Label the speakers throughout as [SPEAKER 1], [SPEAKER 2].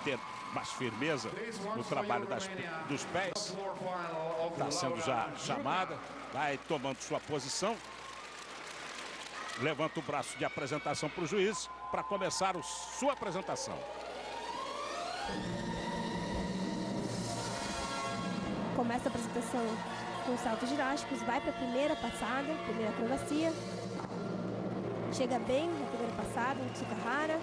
[SPEAKER 1] ter mais firmeza no trabalho das, dos pés. Está sendo já chamada, vai tomando sua posição. Levanta o braço de apresentação para o juiz para começar a sua apresentação.
[SPEAKER 2] Começa a apresentação com saltos ginásticos, vai para a primeira passada, primeira acrobacia. Chega bem na primeira passada, no Tsukahara.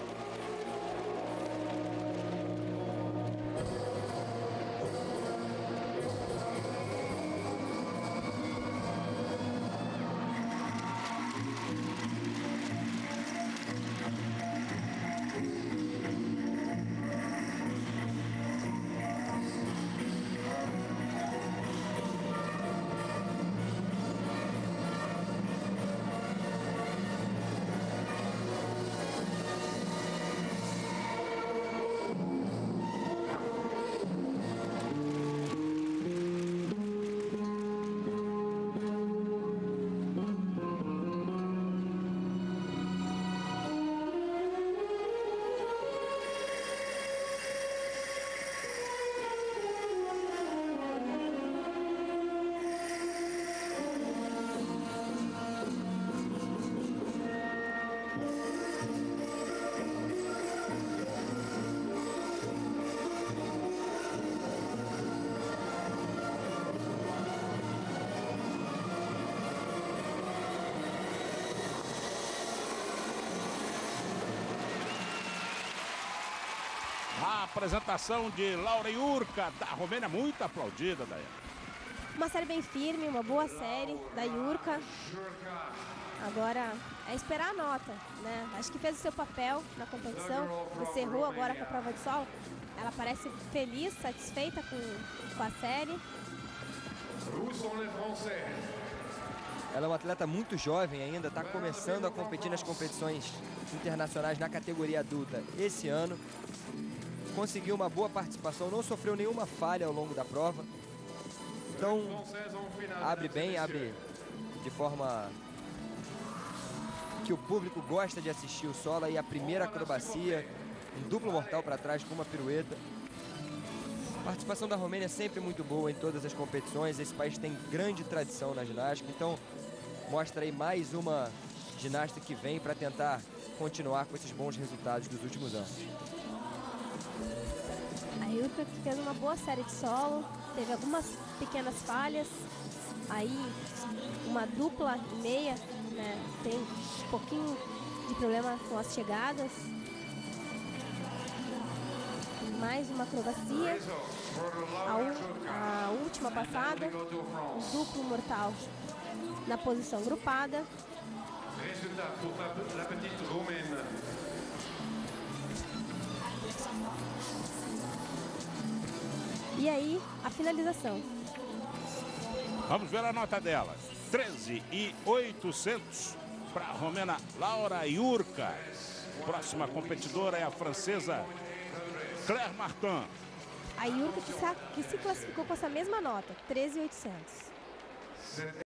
[SPEAKER 1] A apresentação de Laura Yurka, da Romênia, muito aplaudida, Daiane.
[SPEAKER 2] Uma série bem firme, uma boa série da Yurka. Agora é esperar a nota, né? Acho que fez o seu papel na competição, encerrou agora com a prova de solo. Ela parece feliz, satisfeita com, com a série.
[SPEAKER 3] Ela é uma atleta muito jovem ainda, está começando a competir nas competições internacionais na categoria adulta esse ano. Conseguiu uma boa participação, não sofreu nenhuma falha ao longo da prova. Então, abre bem, abre de forma que o público gosta de assistir o solo. Aí a primeira acrobacia, um duplo mortal para trás com uma pirueta. A participação da Romênia é sempre muito boa em todas as competições. Esse país tem grande tradição na ginástica, então mostra aí mais uma ginasta que vem para tentar continuar com esses bons resultados dos últimos anos.
[SPEAKER 2] A Yurka que fez uma boa série de solo, teve algumas pequenas falhas, aí uma dupla e meia, né, tem um pouquinho de problema com as chegadas. Mais uma acrobacia, a, a última passada, um duplo mortal na posição grupada.
[SPEAKER 4] Résultat
[SPEAKER 2] E aí, a finalização.
[SPEAKER 1] Vamos ver a nota dela. 13 e 800 para a romena Laura Yurka. Próxima competidora é a francesa Claire Martin.
[SPEAKER 2] A se, que se classificou com essa mesma nota, 13,800.